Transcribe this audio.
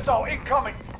Missile incoming!